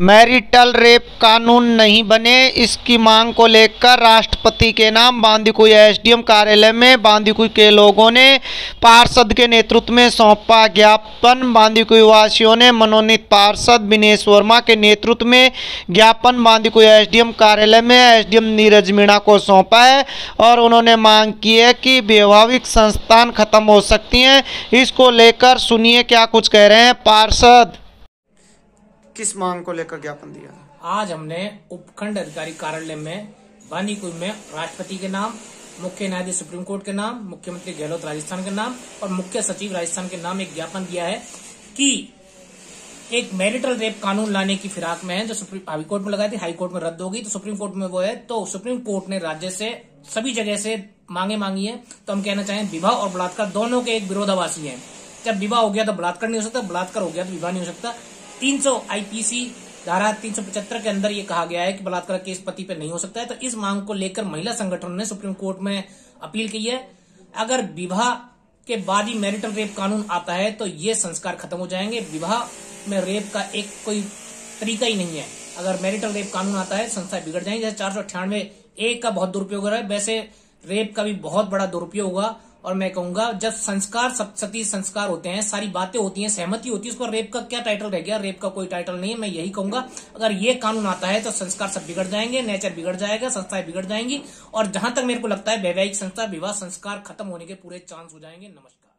Marital rape कानून नहीं बने। इसकी मांग को लेकर राष्ट्रपति के नाम बांदीकुई एसडीएम कार्यालय में बांदीकुई के लोगों ने पार्षद के नेतृत्व में सौंपा ज्ञापन। बांदीकुई वासियों ने मनोनीत पार्षद विनेश वर्मा के नेतृत्व में ज्ञापन बांदीकुई एसडीएम कार्यालय में एसडीएम नीरज मीणा को सौंपा है और उन्होंने मांग की है कि वैवाहिक संस्थान खत्म हो सकती हैं। इसको लेकर सुनिए क्या कुछ कह रहे हैं पार्षद। किस मांग को लेकर ज्ञापन दिया? आज हमने उपखंड अधिकारी कार्यालय में, बानीकुई में राष्ट्रपति के नाम, मुख्य न्यायाधीश सुप्रीम कोर्ट के नाम, मुख्यमंत्री गहलोत राजस्थान के नाम और मुख्य सचिव राजस्थान के नाम एक ज्ञापन दिया है कि एक मैरिटल रेप कानून लाने की फिराक में है, जो सुप्रीम हाई कोर्ट में लगाई थी, हाई कोर्ट में रद्द होगी तो सुप्रीम कोर्ट में वो है। तो सुप्रीम कोर्ट ने राज्य से सभी जगह से मांगे मांगी है। तो हम कहना चाहें, विवाह और बलात्कार दोनों के एक विरोधाभासी है। जब विवाह हो गया तो बलात्कार नहीं हो सकता, बलात्कार हो गया तो विवाह नहीं हो सकता। 300 आईपीसी धारा 375 के अंदर ये कहा गया है कि बलात्कार केस पति पे नहीं हो सकता है तो इस मांग को लेकर महिला संगठनों ने सुप्रीम कोर्ट में अपील की है। अगर विवाह के बाद ही मैरिटल रेप कानून आता है तो ये संस्कार खत्म हो जाएँगे। विवाह में रेप का एक कोई तरीका ही नहीं है। अगर मैरिटल रेप कानून आता है, संस्था बिगड़ जाएँगे। जैसे चार सौ अट्ठानवे एक का बहुत दुरुपयोग हो रहा है, वैसे रेप का भी बहुत बड़ा दुरुपयोग होगा। और मैं कहूँगा, जब संस्कार सप्तती संस्कार होते हैं, सारी बातें होती हैं, सहमति होती है, उसको रेप का क्या टाइटल रह गया? रेप का कोई टाइटल नहीं है, मैं यही कहूँगा, अगर ये कानून आता है तो संस्कार सब बिगड़ जाएँगे नेचर बिगड़ जाएगा, संस्थाएँ बिगड़ जाएँगी, और जहाँ तक मेरे को लगता है, वैवाहिक संस्था, विवाह संस्कार खत्म होने के पूरे चांस हो जाएँगे। नमस्कार।